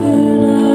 Sooner